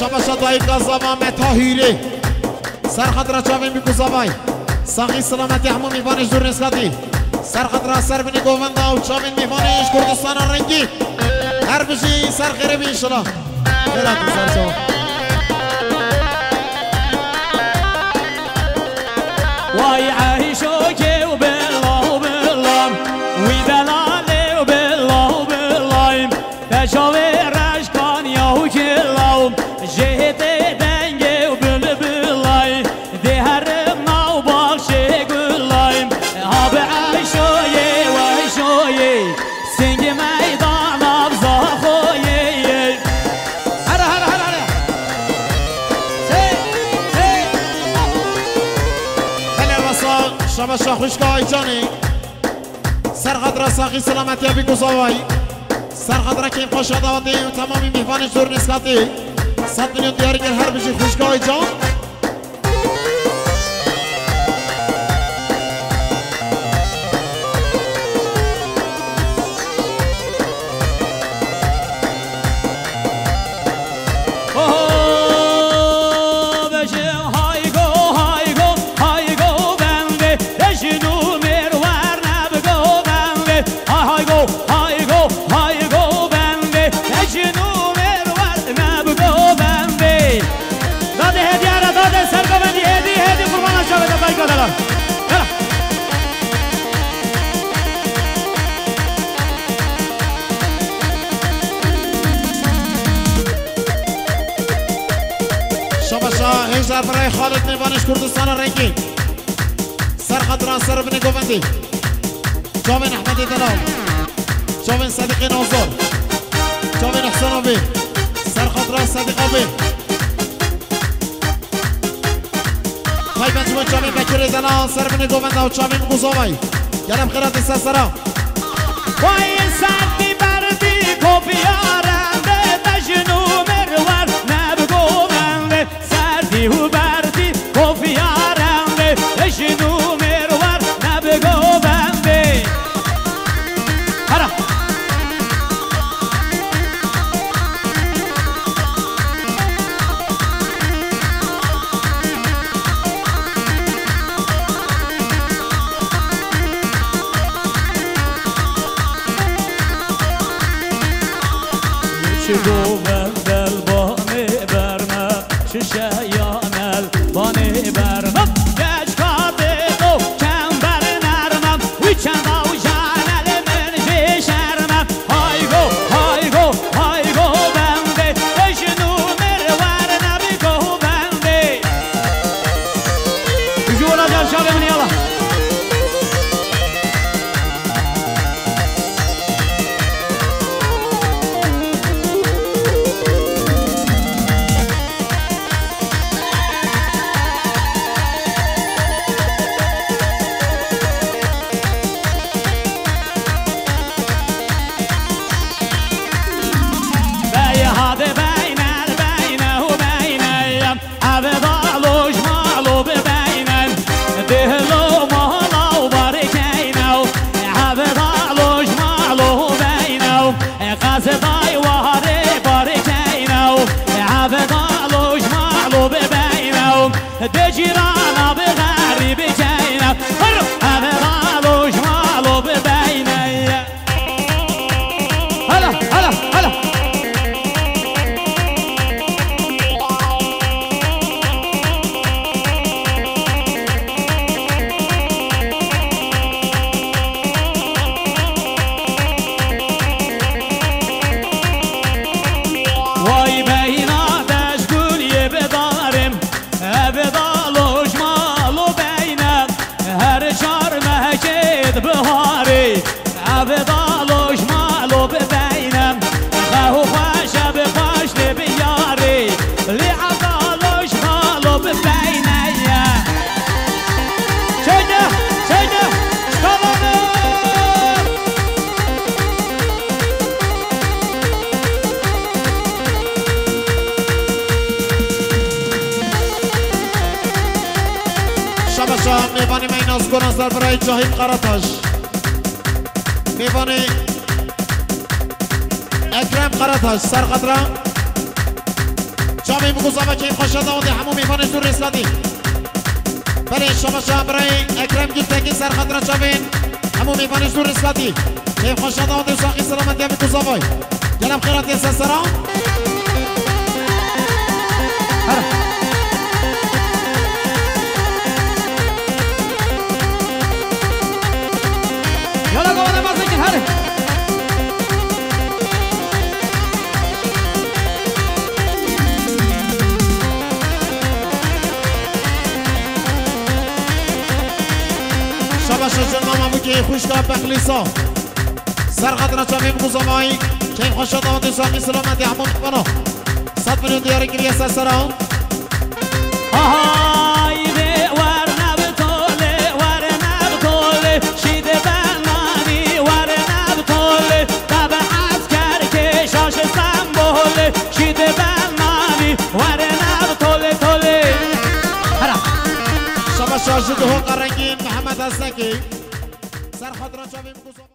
شما شدوی قضا متاهیره سرخط را چاوین بی گزاوای ساقی سلامتی همو میوانش دور نسکتی سرخط را سر بینی گوونده و چاوین میوانش کردستان رنگی. هر بشی سر خیره بی انشالله خیرات رسا شما شاخوشگاه جانی. سرخط را ساقی سلامتی بی گزاوای سرخط را که خوش دواتی و تمامی میوانش دور نسکتی صد میلیون دیاری گر هر بشی خوشگاه جان. برای خالد میوانش کردستان رنگی سرخط را سر بینی گووندی. جاوین احمدی دلال. جاوین صدیق نوزور جاوین احسان آبی. سرخط را صدیق آبی. های بنجمون جاوین بکری دلال سر بینی گوونده و جاوین گوزاوی گرم خیرات سسرا Vay serdi verdi kopyarende Mecnu شدو بندل بانی برمه ششه یانل شاه میوانی من از گنازدار برای جاهید قراتاش میوانی اکرم قراتاش سرخط را چاوی بگوزا که خوش داده همو میفانه زور رسکادی بله شما شما برای اکرم گیل تکی سر خطر چاوین همو میفانه زور رسکادی که خوش داده ساقی سلامتی هم بگوزا بای گلم خیرات یه سسرا Yola نام همو که خوش که بخلیسا سر خطر چاوی بگوزا بای که خوش داده ساقی سلامتی همو میفانه صد میلیون دیار گریه سسرا Haydi var nabtole, هستکی سر خاطر چاوی بگوزا